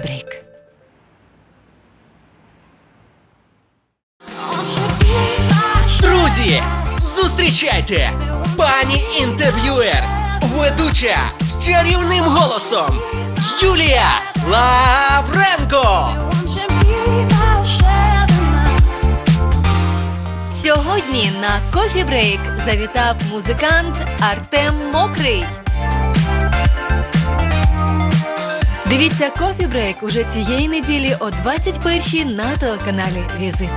Кіо Друзі, зустрічайте! Пані інтерв'юер, ведуча з чарівним голосом Юлія Лавренко. Сьогодні на кофі брейк завітав музикант Артем Мокрий. Дивіться Кофі Брейк уже цієї неділі о 21 на телеканалі Візит.